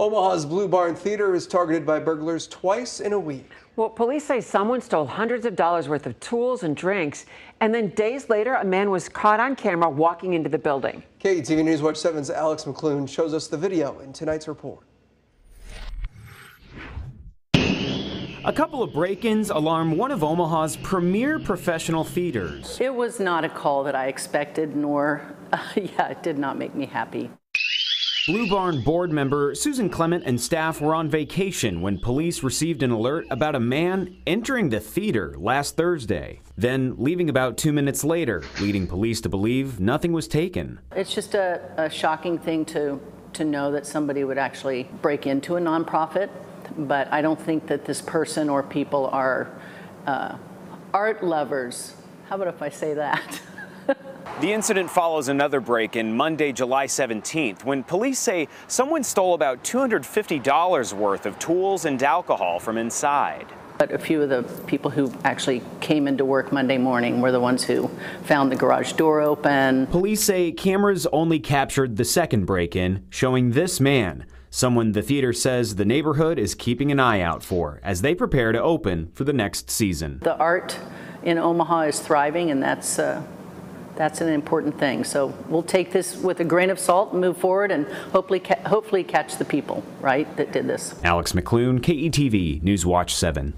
Omaha's Blue Barn Theater is targeted by burglars twice in a week. Well, police say someone stole hundreds of dollars worth of tools and drinks, and then days later, a man was caught on camera walking into the building. KETV News Watch 7's Alex McLoon shows us the video in tonight's report. A couple of break ins alarm one of Omaha's premier professional theaters. It was not a call that I expected, nor, uh, yeah, it did not make me happy. Blue Barn board member Susan Clement and staff were on vacation when police received an alert about a man entering the theater last Thursday, then leaving about two minutes later, leading police to believe nothing was taken. It's just a, a shocking thing to, to know that somebody would actually break into a nonprofit, but I don't think that this person or people are uh, art lovers. How about if I say that? The incident follows another break in Monday, July 17th, when police say someone stole about $250 worth of tools and alcohol from inside. But a few of the people who actually came into work Monday morning were the ones who found the garage door open. Police say cameras only captured the second break in, showing this man, someone the theater says the neighborhood is keeping an eye out for as they prepare to open for the next season. The art in Omaha is thriving, and that's. Uh, that's an important thing. So we'll take this with a grain of salt and move forward and hopefully, ca- hopefully catch the people, right, that did this. Alex McLoon, KETV, News Watch 7.